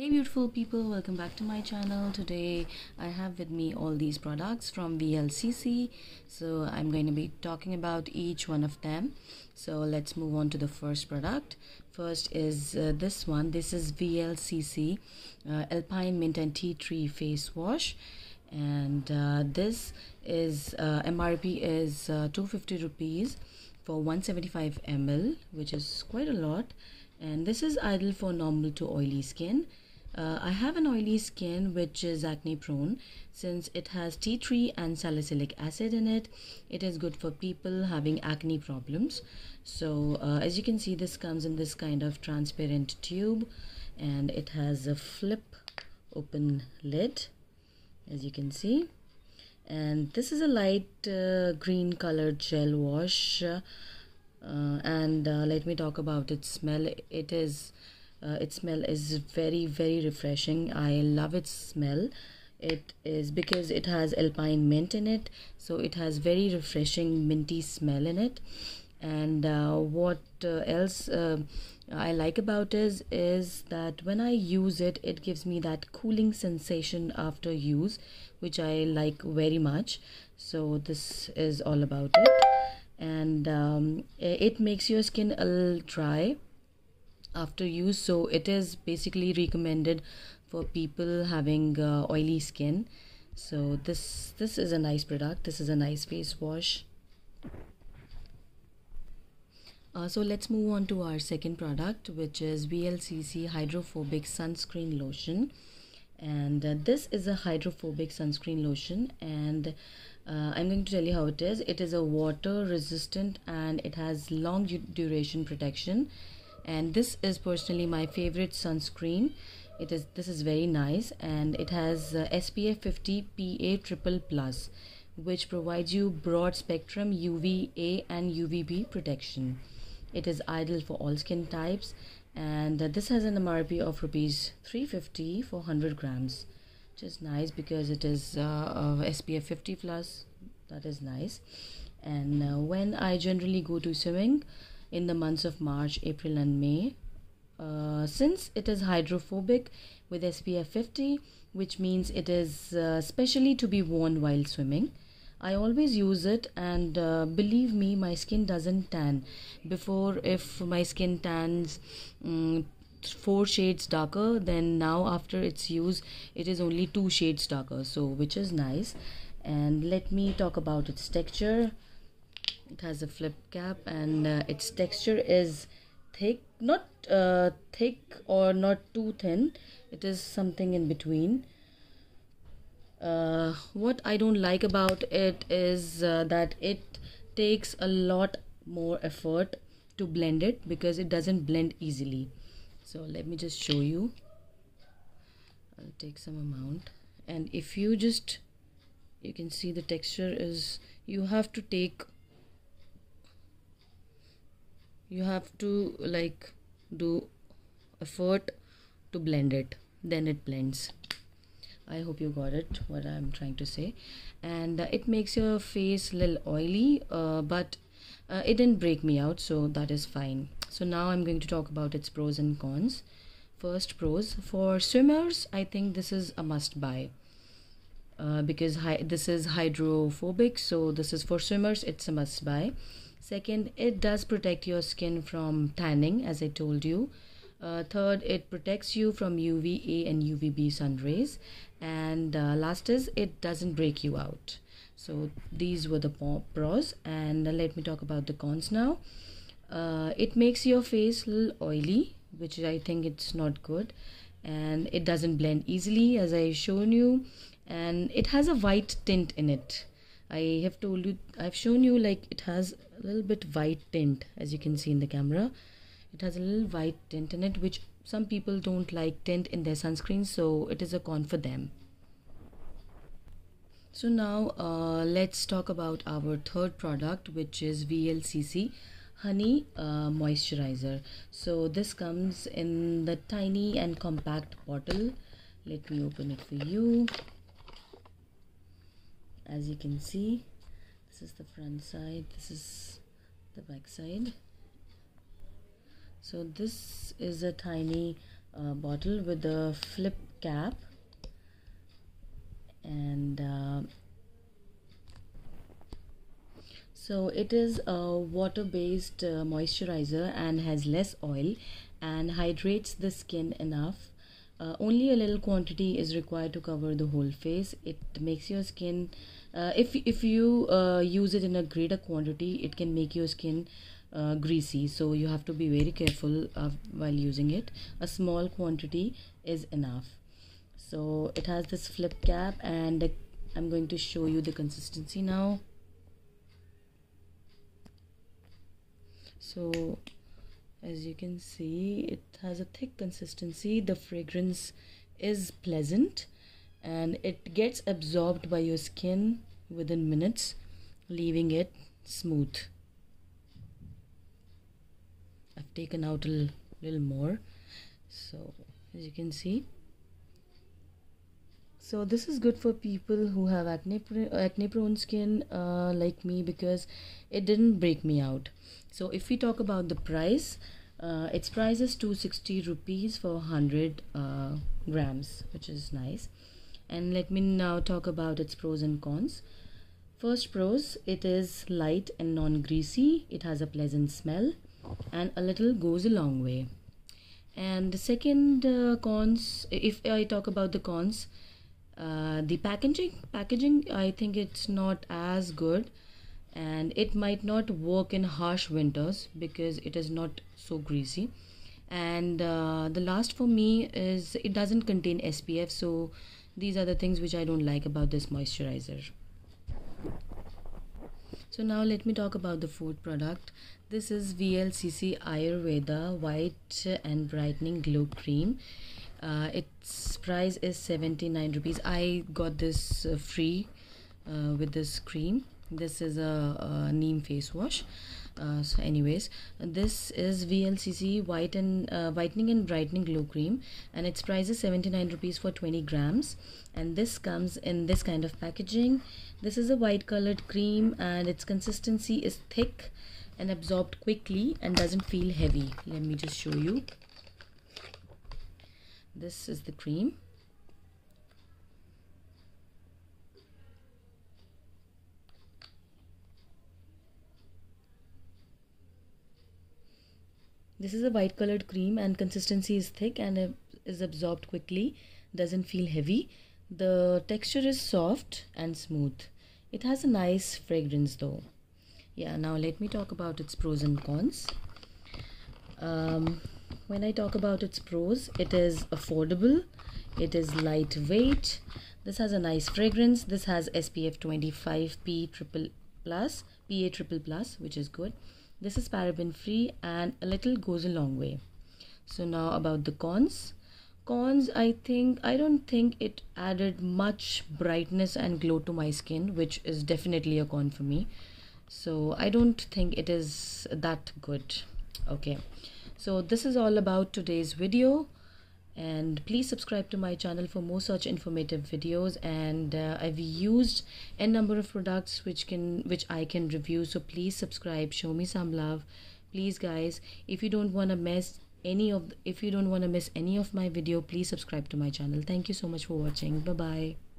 Hey beautiful people, welcome back to my channel. Today I have with me all these products from VLCC. So I'm going to be talking about each one of them. So let's move on to the first product. First is uh, this one. This is VLCC uh, Alpine Mint and Tea Tree Face Wash. And uh, this is uh, MRP is uh, 250 rupees for 175 ml, which is quite a lot and this is ideal for normal to oily skin uh, I have an oily skin which is acne prone since it has tea tree and salicylic acid in it. It is good for people having acne problems. So uh, as you can see this comes in this kind of transparent tube and it has a flip open lid as you can see and this is a light uh, green colored gel wash uh, and uh, let me talk about its smell it is uh, its smell is very very refreshing. I love its smell. It is because it has alpine mint in it so it has very refreshing minty smell in it. And uh, what uh, else uh, I like about it is that when I use it it gives me that cooling sensation after use which I like very much. So this is all about it. And um, it makes your skin a little dry after use so it is basically recommended for people having uh, oily skin. So this this is a nice product. This is a nice face wash. Uh, so let's move on to our second product which is VLCC hydrophobic sunscreen lotion. And uh, this is a hydrophobic sunscreen lotion. And uh, I'm going to tell you how it is. It is a water resistant and it has long duration protection and this is personally my favorite sunscreen. It is this is very nice. And it has uh, SPF 50 PA triple plus which provides you broad spectrum UVA and UVB protection. It is ideal for all skin types. And uh, this has an MRP of rupees 350 for 100 grams. Which is nice because it is uh, SPF 50 plus. That is nice. And uh, when I generally go to swimming in the months of March, April, and May. Uh, since it is hydrophobic with SPF 50, which means it is uh, specially to be worn while swimming. I always use it, and uh, believe me, my skin doesn't tan. Before, if my skin tans um, four shades darker, then now after its use, it is only two shades darker, so which is nice. And let me talk about its texture it has a flip cap and uh, its texture is thick not uh, thick or not too thin. It is something in between. Uh, what I don't like about it is uh, that it takes a lot more effort to blend it because it doesn't blend easily. So let me just show you. I'll take some amount. And if you just you can see the texture is you have to take you have to like do effort to blend it. Then it blends. I hope you got it what I'm trying to say. And uh, it makes your face a little oily uh, but uh, it didn't break me out so that is fine. So now I'm going to talk about its pros and cons. First pros for swimmers I think this is a must buy uh, because this is hydrophobic so this is for swimmers it's a must buy Second, it does protect your skin from tanning, as I told you. Uh, third, it protects you from UVA and UVB sun rays. And uh, last is, it doesn't break you out. So these were the pros. And uh, let me talk about the cons now. Uh, it makes your face a little oily, which I think it's not good. And it doesn't blend easily, as I've shown you. And it has a white tint in it. I have told you, I've shown you like it has a little bit white tint as you can see in the camera. It has a little white tint in it which some people don't like tint in their sunscreen so it is a con for them. So now uh, let's talk about our third product which is VLCC honey uh, moisturizer. So this comes in the tiny and compact bottle. Let me open it for you as you can see this is the front side this is the back side. So this is a tiny uh, bottle with a flip cap. And uh, so it is a water based uh, moisturizer and has less oil and hydrates the skin enough uh, only a little quantity is required to cover the whole face. It makes your skin uh, if if you uh, use it in a greater quantity it can make your skin uh, greasy. So you have to be very careful while using it. A small quantity is enough. So it has this flip cap and I'm going to show you the consistency now. So as you can see it has a thick consistency. The fragrance is pleasant and it gets absorbed by your skin within minutes leaving it smooth. I've taken out a little more. So as you can see so this is good for people who have acne acne prone skin uh, like me because it didn't break me out. So if we talk about the price uh, its price is 260 rupees for 100 uh, grams which is nice. And let me now talk about its pros and cons. First pros it is light and non-greasy. It has a pleasant smell and a little goes a long way. And the second uh, cons if i talk about the cons uh, the packaging packaging i think it's not as good and it might not work in harsh winters because it is not so greasy. And uh, the last for me is it doesn't contain SPF so these are the things which I don't like about this moisturizer. So now let me talk about the food product. This is VLCC Ayurveda white and brightening glow cream uh, its price is 79 rupees. I got this uh, free uh, with this cream. This is a, a neem face wash. Uh, so anyways this is VLCC white and uh, whitening and brightening glow cream and its price is 79 rupees for 20 grams. And this comes in this kind of packaging. This is a white colored cream and its consistency is thick and absorbed quickly and doesn't feel heavy. Let me just show you this is the cream This is a white colored cream and consistency is thick and is absorbed quickly, doesn't feel heavy. The texture is soft and smooth. It has a nice fragrance though. Yeah, now let me talk about its pros and cons. Um, when I talk about its pros, it is affordable, it is lightweight, this has a nice fragrance, this has SPF 25 P triple plus, PA triple plus, which is good. This is paraben free and a little goes a long way. So now about the cons. Cons i think i don't think it added much brightness and glow to my skin which is definitely a con for me. So i don't think it is that good. Okay so this is all about today's video. And please subscribe to my channel for more such informative videos. And uh, i've used a number of products which can which i can review. So please subscribe. Show me some love. Please guys if you don't want to miss any of if you don't want to miss any of my video please subscribe to my channel. Thank you so much for watching. Bye bye